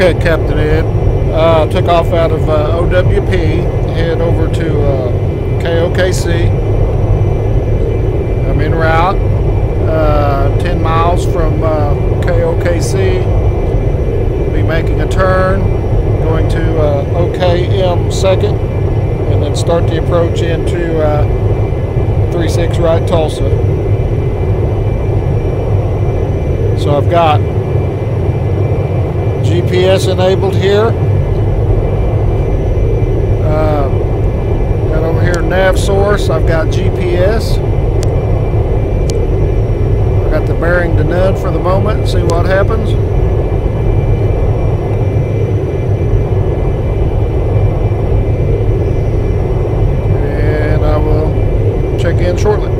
Okay, Captain Ed. Uh, took off out of uh, OWP, head over to uh, KOKC. I'm en route, uh, 10 miles from uh, KOKC. Be making a turn, going to uh, OKM second, and then start the approach into 36 right Tulsa. So I've got GPS enabled here. Uh, got over here nav source. I've got GPS. I've got the bearing to none for the moment. See what happens. And I will check in shortly.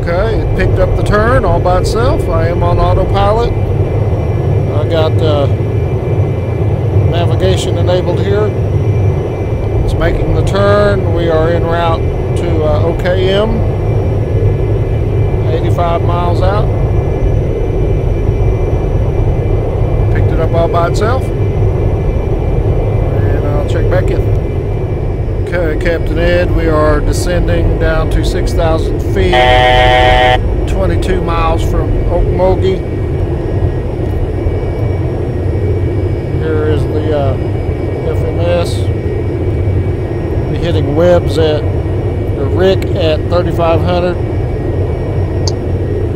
Okay, it picked up the turn all by itself. I am on autopilot. I got uh, navigation enabled here. It's making the turn. We are en route to uh, OKM, 85 miles out. Picked it up all by itself. And I'll check back in. Okay, Captain Ed, we are descending down to 6,000 feet, 22 miles from Okmulgee. Here is the uh, FMS. Be hitting webs at the Rick at 3500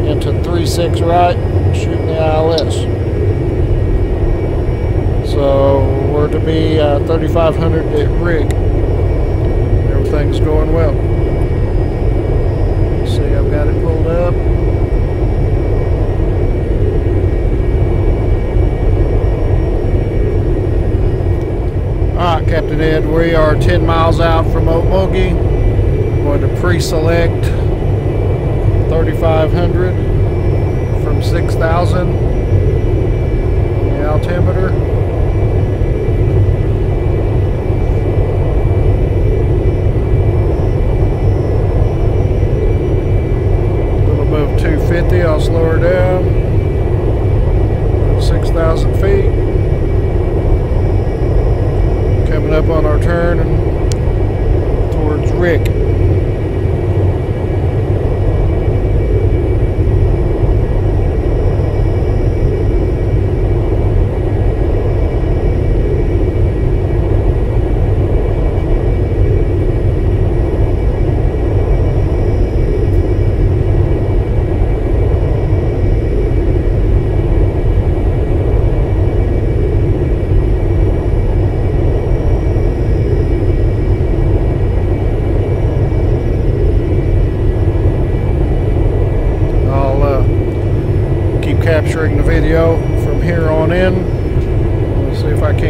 into 36 right, shooting the ILS. So we're to be uh, 3500 at Rick. Everything's going well. See, I've got it pulled up. Ed, we are 10 miles out from Okmulgee. Going to pre-select 3500 from 6000 the altimeter.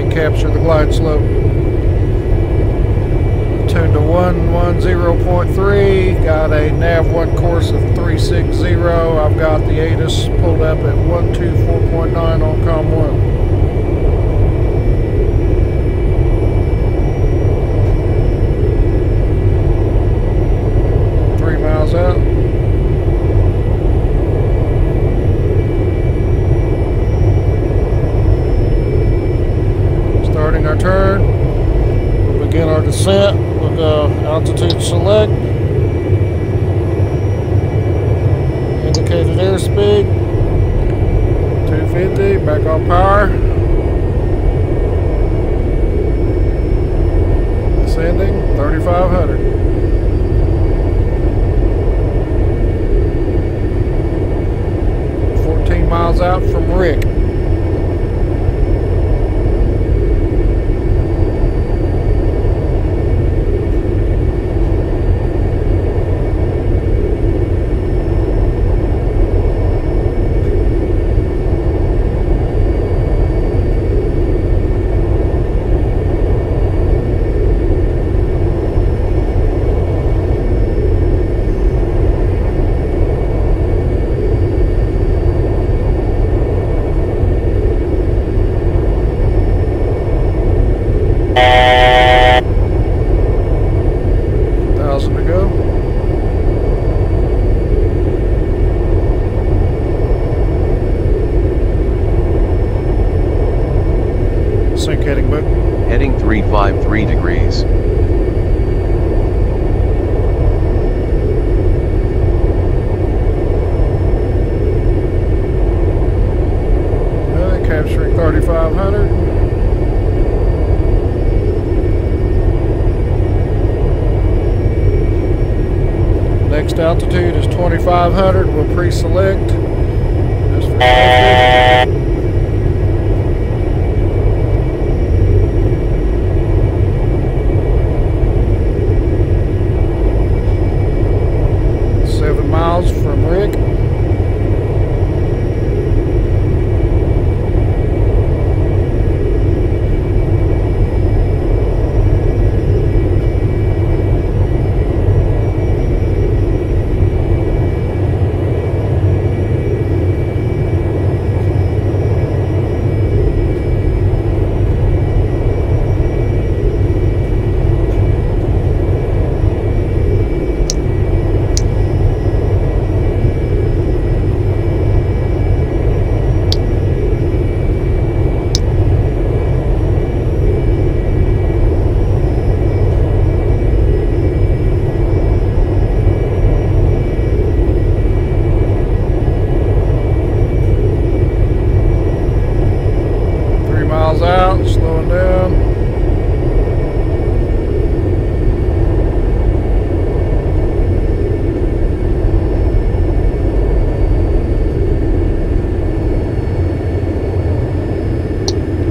can't capture the glide slope. Tuned to 110.3, got a nav 1 course of 360. I've got the ATIS pulled up at 124.9 on COM 1. Select. Indicated airspeed. 250, back on power. Descending, 3500. Fourteen miles out from Rick. 2,500. We'll pre-select. Just for safety. Seven miles from Rick. Three miles out, slowing down.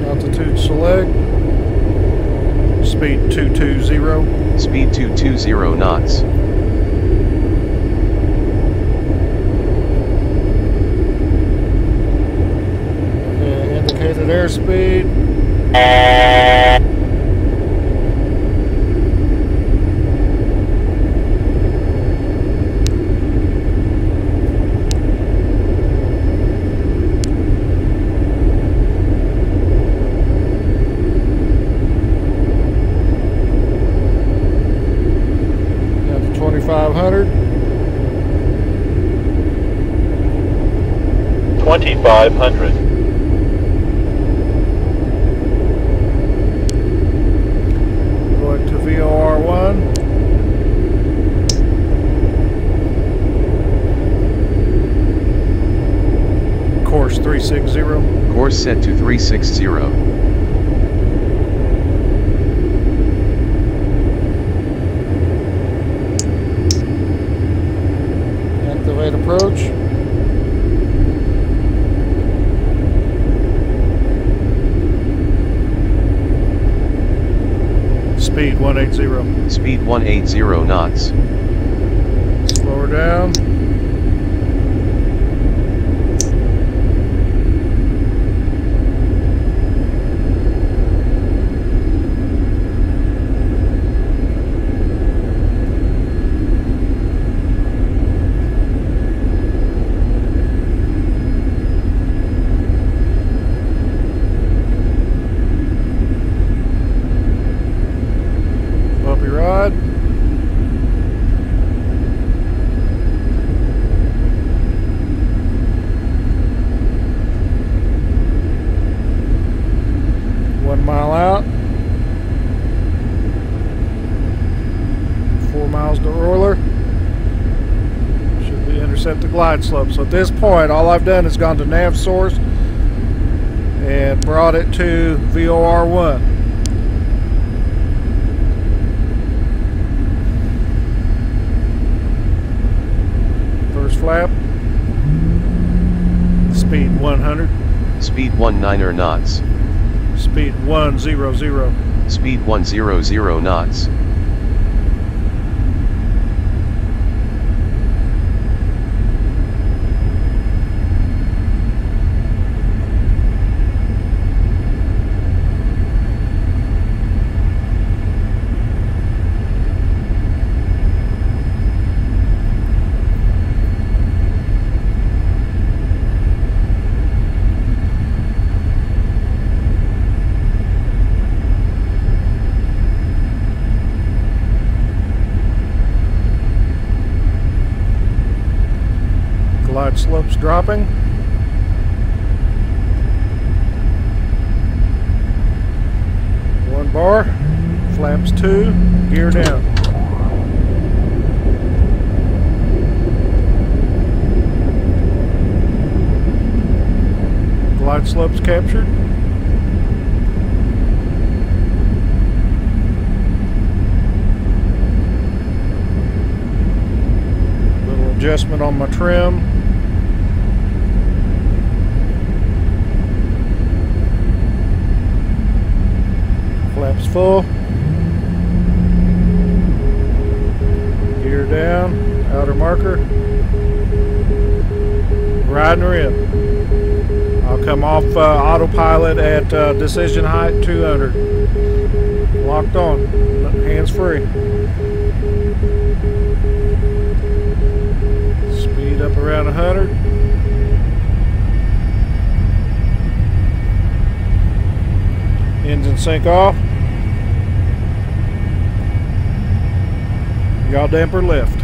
Altitude select. Speed 220. Speed 220 knots. Okay, indicated airspeed. Down to 2,500. 2500. Going to VOR one. Course 360. Course set to 360. Activate approach. Speed 180. Speed 180 knots. Slow her down. Bumpy ride. One mile out. Four miles to Orler. Should be intercept the glide slope. So at this point, all I've done is gone to nav source and brought it to VOR1. First flap. Speed 100. Speed 19 knots. Speed 100. Speed 100 knots. Glide slopes dropping. One bar, flaps two, gear down. Glide slopes captured. Little adjustment on my trim. Flaps full. Gear down, outer marker. Riding rim. I'll come off uh, autopilot at uh, decision height 200. Locked on, hands free. Speed up around 100. Engine sync off. Yaw damper lift.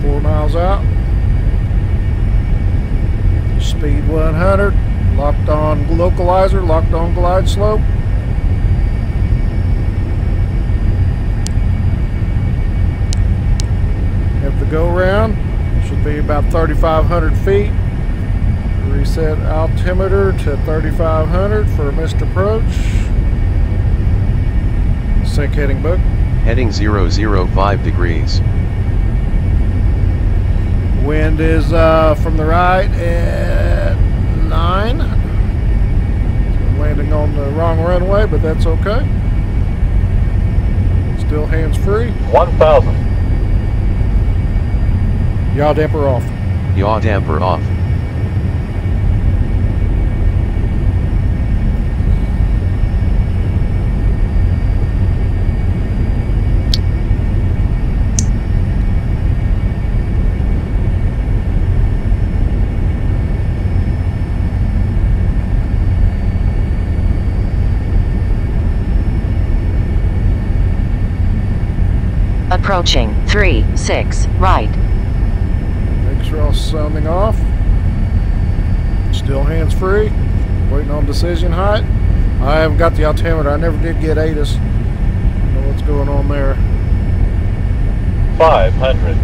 Four miles out. Speed 100. Locked on localizer, locked on glide slope. Have the go round. Should be about 3,500 feet. Reset altimeter to 3,500 for missed approach. Sync heading bug. Heading 005 degrees. Wind is uh, from the right at 9. So landing on the wrong runway, but that's okay. Still hands free. 1,000. Yaw damper off. Yaw damper off. Approaching 3 6 right. Exhaust sounding off. Still hands free. Waiting on decision height. I haven't got the altimeter. I never did get ATIS. Don't know what's going on there. 500.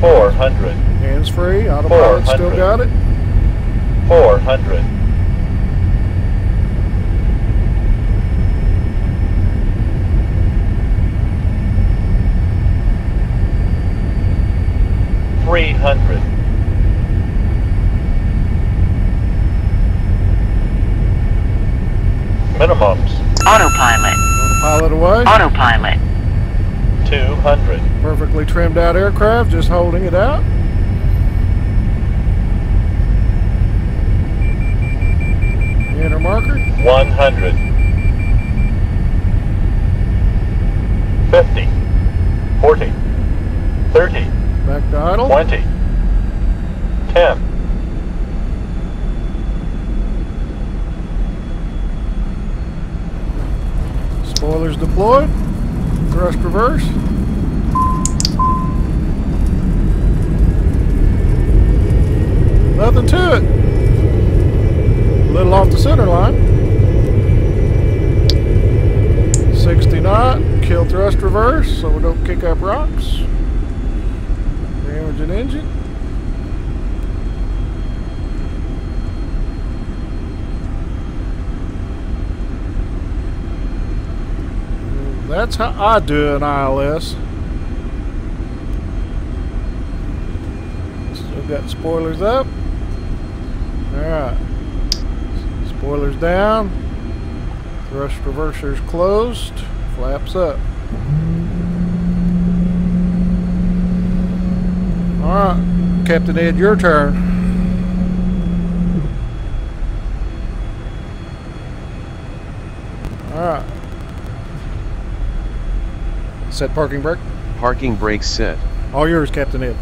Four hundred. Hands free. Autopilot still got it. Four hundred. minimums. Autopilot. Autopilot away. Autopilot. 200. Perfectly trimmed out aircraft, just holding it out. Inner marker. 100. 50. 40. 30. Back to idle. 20. 10. Spoilers deployed. Thrust reverse. Nothing to it. A little off the center line. 60 knot. Kill thrust reverse so we don't kick up rocks. Damage an engine. That's how I do an ILS. Still got spoilers up. Alright. Spoilers down. Thrust reversers closed. Flaps up. Alright. Captain Ed, your turn. Alright. Set parking brake. Parking brake set. All yours, Captain Ed.